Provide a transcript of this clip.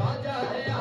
Raja Jaya